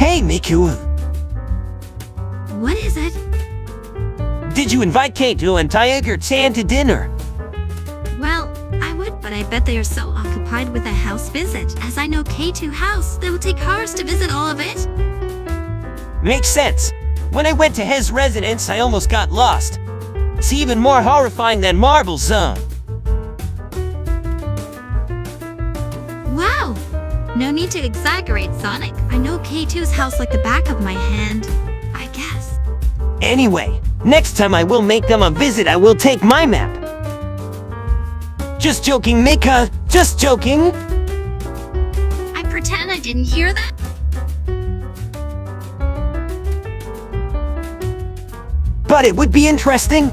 Hey, Miku! What is it? Did you invite Kaito and Tiger-chan to dinner? Well, I would, but I bet they are so occupied with a house visit. As I know Kaito house, they will take hours to visit all of it. Makes sense. When I went to his residence, I almost got lost. It's even more horrifying than Marble Zone. No need to exaggerate, Sonic. I know Kaito's house like the back of my hand. I guess. Anyway, next time I will make them a visit, I will take my map. Just joking, Mika. Just joking. I pretend I didn't hear that. But it would be interesting.